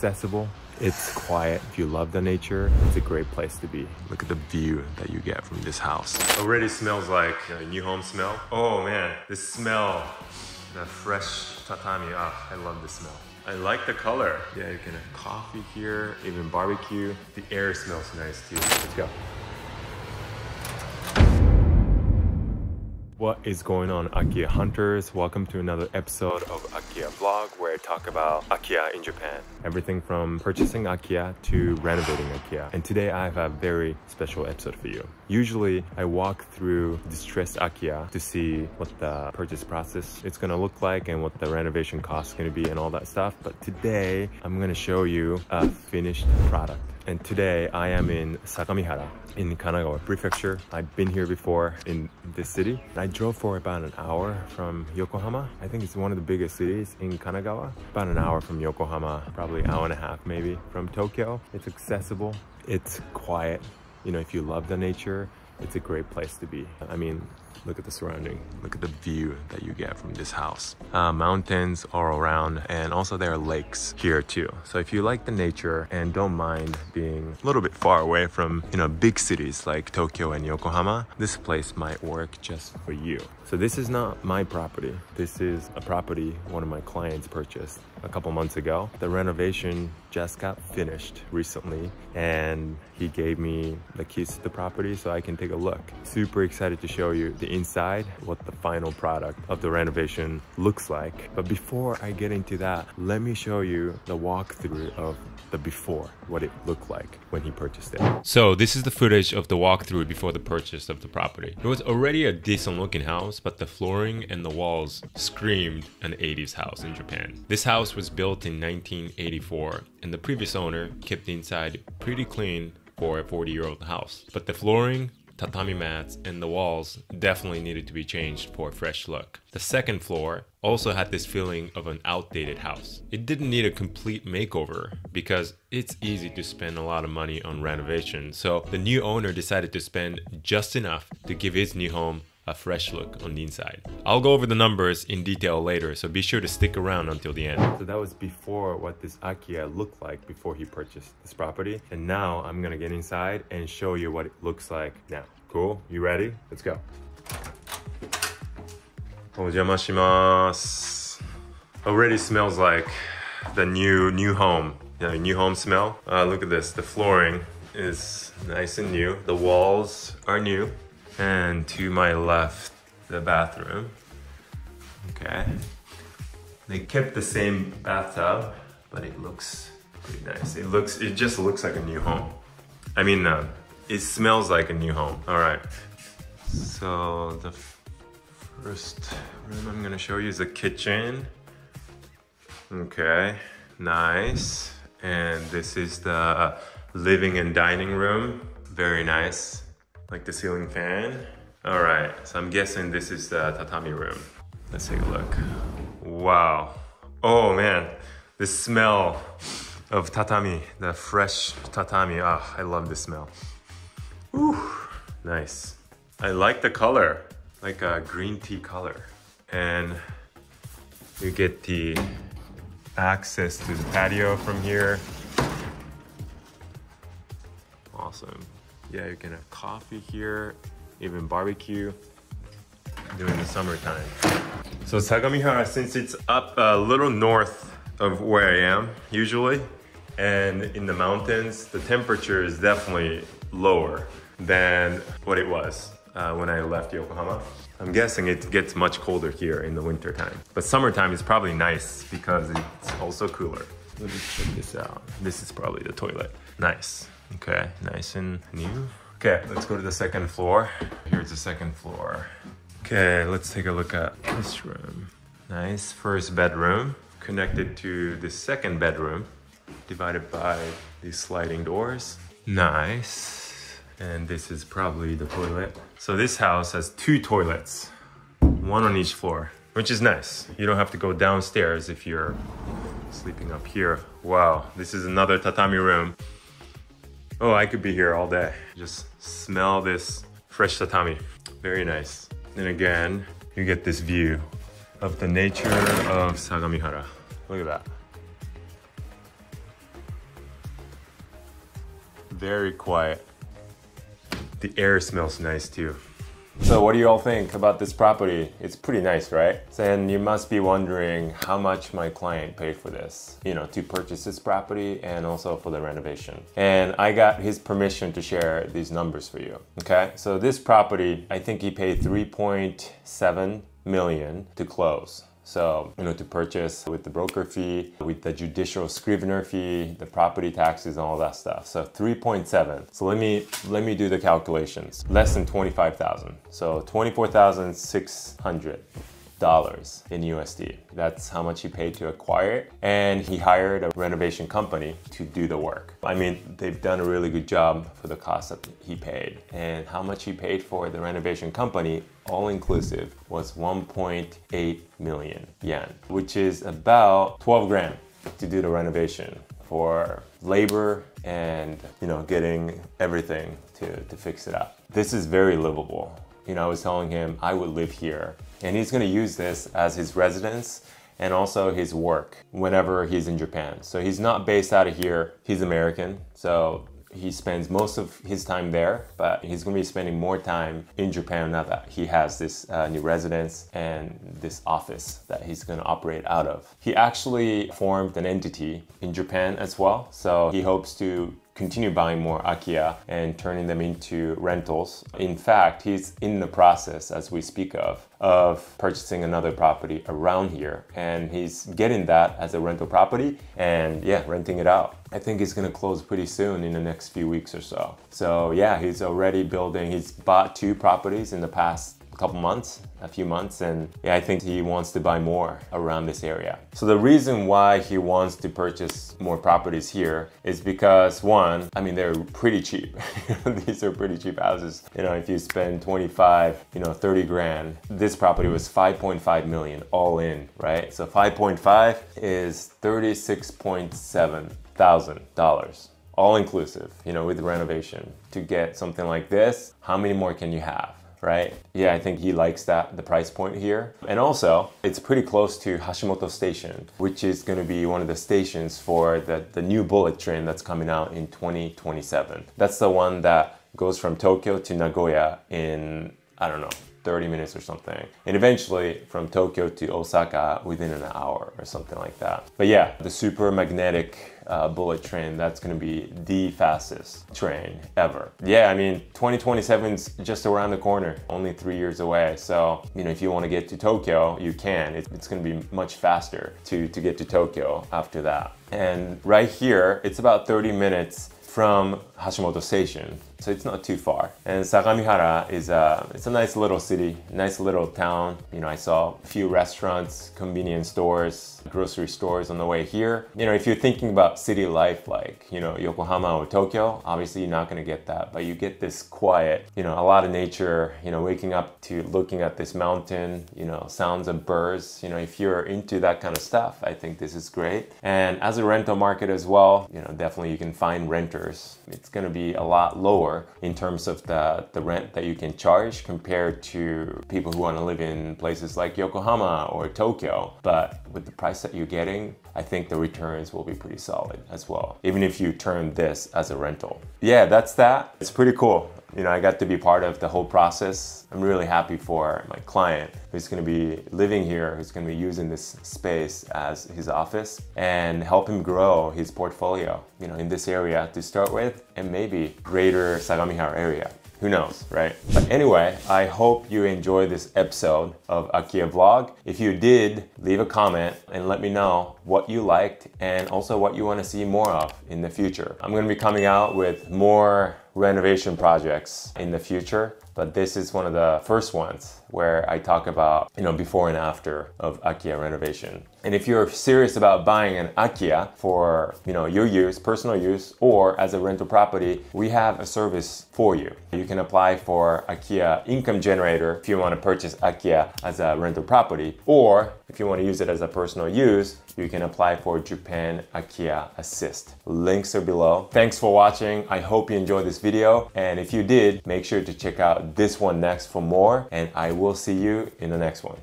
accessible, it's quiet. If you love the nature, it's a great place to be. Look at the view that you get from this house. Already smells like a new home smell. Oh man, this smell, the fresh tatami. Ah, I love the smell. I like the color. Yeah, you can have coffee here, even barbecue. The air smells nice too. Let's go. What is going on, Akiya Hunters? Welcome to another episode of Akiya Vlog where I talk about Akiya in Japan. Everything from purchasing Akiya to renovating Akiya. And today I have a very special episode for you. Usually I walk through distressed Akiya to see what the purchase process is gonna look like and what the renovation cost is gonna be and all that stuff. But today I'm gonna show you a finished product. And today I am in Sagamihara in Kanagawa Prefecture. I've been here before in this city. I drove for about an hour from Yokohama. I think it's one of the biggest cities in Kanagawa. About an hour from Yokohama, probably hour and a half maybe from Tokyo. It's accessible, it's quiet. You know, if you love the nature, it's a great place to be. I mean, look at the surrounding. Look at the view that you get from this house. Uh, mountains are around and also there are lakes here too. So if you like the nature and don't mind being a little bit far away from, you know, big cities like Tokyo and Yokohama, this place might work just for you. So this is not my property. This is a property one of my clients purchased a couple months ago. The renovation just got finished recently and he gave me the keys to the property so I can take a look. Super excited to show you the inside, what the final product of the renovation looks like. But before I get into that, let me show you the walkthrough of the before, what it looked like when he purchased it. So this is the footage of the walkthrough before the purchase of the property. It was already a decent looking house, but the flooring and the walls screamed an 80s house in Japan. This house was built in 1984 and the previous owner kept the inside pretty clean for a 40 year old house. But the flooring, tatami mats, and the walls definitely needed to be changed for a fresh look. The second floor also had this feeling of an outdated house. It didn't need a complete makeover because it's easy to spend a lot of money on renovation. So the new owner decided to spend just enough to give his new home a fresh look on the inside. I'll go over the numbers in detail later, so be sure to stick around until the end. So that was before what this Akiya looked like before he purchased this property. And now I'm gonna get inside and show you what it looks like now. Cool? You ready? Let's go. お邪魔します. Already smells like the new new home. You know, new home smell. Uh, look at this. The flooring is nice and new. The walls are new. And to my left, the bathroom. Okay. They kept the same bathtub, but it looks pretty nice. It looks, it just looks like a new home. I mean, uh, it smells like a new home. All right. So the first room I'm gonna show you is the kitchen. Okay, nice. And this is the living and dining room. Very nice. Like the ceiling fan. All right, so I'm guessing this is the tatami room. Let's take a look. Wow. Oh man, the smell of tatami, the fresh tatami. Ah, I love the smell. Ooh, nice. I like the color, like a green tea color. And you get the access to the patio from here. Awesome. Yeah, you can have coffee here, even barbecue during the summertime. So Sagamihara, since it's up a little north of where I am usually, and in the mountains, the temperature is definitely lower than what it was uh, when I left Yokohama. I'm guessing it gets much colder here in the winter time. But summertime is probably nice because it's also cooler. Let me check this out. This is probably the toilet. Nice. Okay, nice and new. Okay, let's go to the second floor. Here's the second floor. Okay, let's take a look at this room. Nice first bedroom connected to the second bedroom divided by these sliding doors. Nice. And this is probably the toilet. So this house has two toilets, one on each floor, which is nice. You don't have to go downstairs if you're sleeping up here. Wow, this is another tatami room. Oh, I could be here all day. Just smell this fresh tatami. Very nice. And again, you get this view of the nature of Sagamihara. Look at that. Very quiet. The air smells nice too. So what do you all think about this property? It's pretty nice, right? And you must be wondering how much my client paid for this, you know, to purchase this property and also for the renovation. And I got his permission to share these numbers for you, okay? So this property, I think he paid 3.7 million to close. So, you know, to purchase with the broker fee, with the judicial scrivener fee, the property taxes and all that stuff. So 3.7. So let me let me do the calculations. Less than 25,000. So 24,600 dollars in USD. That's how much he paid to acquire it. And he hired a renovation company to do the work. I mean, they've done a really good job for the cost that he paid. And how much he paid for the renovation company, all inclusive, was 1.8 million yen, which is about 12 grand to do the renovation for labor and you know getting everything to, to fix it up. This is very livable. You know, I was telling him I would live here and he's going to use this as his residence and also his work whenever he's in Japan. So he's not based out of here. He's American. So he spends most of his time there, but he's going to be spending more time in Japan now that he has this uh, new residence and this office that he's going to operate out of. He actually formed an entity in Japan as well, so he hopes to continue buying more Akiya and turning them into rentals. In fact, he's in the process, as we speak of, of purchasing another property around here. And he's getting that as a rental property and yeah, renting it out. I think he's gonna close pretty soon in the next few weeks or so. So yeah, he's already building, he's bought two properties in the past couple months, a few months, and yeah, I think he wants to buy more around this area. So the reason why he wants to purchase more properties here is because one, I mean, they're pretty cheap. These are pretty cheap houses. You know, if you spend 25, you know, 30 grand, this property was 5.5 million all in, right? So 5.5 is 36.7 thousand dollars all inclusive, you know, with renovation. To get something like this, how many more can you have? Right? Yeah, I think he likes that, the price point here. And also, it's pretty close to Hashimoto Station, which is gonna be one of the stations for the, the new bullet train that's coming out in 2027. That's the one that goes from Tokyo to Nagoya in, I don't know, 30 minutes or something. And eventually from Tokyo to Osaka within an hour or something like that. But yeah, the super magnetic uh, bullet train, that's gonna be the fastest train ever. Yeah, I mean, 2027 is just around the corner, only three years away. So, you know, if you wanna get to Tokyo, you can. It's, it's gonna be much faster to, to get to Tokyo after that. And right here, it's about 30 minutes from Hashimoto Station, so it's not too far. And Sagamihara is a, it's a nice little city, nice little town. You know, I saw a few restaurants, convenience stores, grocery stores on the way here. You know, if you're thinking about city life like, you know, Yokohama or Tokyo, obviously you're not gonna get that, but you get this quiet, you know, a lot of nature, you know, waking up to looking at this mountain, you know, sounds of birds. You know, if you're into that kind of stuff, I think this is great. And as a rental market as well, you know, definitely you can find renters. It's gonna be a lot lower in terms of the, the rent that you can charge compared to people who want to live in places like Yokohama or Tokyo. But with the price that you're getting, I think the returns will be pretty solid as well, even if you turn this as a rental. Yeah, that's that. It's pretty cool. You know, I got to be part of the whole process. I'm really happy for my client who's gonna be living here, who's gonna be using this space as his office and help him grow his portfolio, you know, in this area to start with and maybe greater Sagamihara area. Who knows, right? But anyway, I hope you enjoyed this episode of Akiya Vlog. If you did, leave a comment and let me know what you liked and also what you want to see more of in the future. I'm going to be coming out with more renovation projects in the future but this is one of the first ones where I talk about, you know, before and after of Akiya renovation. And if you're serious about buying an Akiya for, you know, your use, personal use, or as a rental property, we have a service for you. You can apply for Akiya income generator if you want to purchase Akiya as a rental property, or if you want to use it as a personal use, you can apply for Japan Akiya Assist. Links are below. Thanks for watching. I hope you enjoyed this video. And if you did, make sure to check out this one next for more. And I will see you in the next one.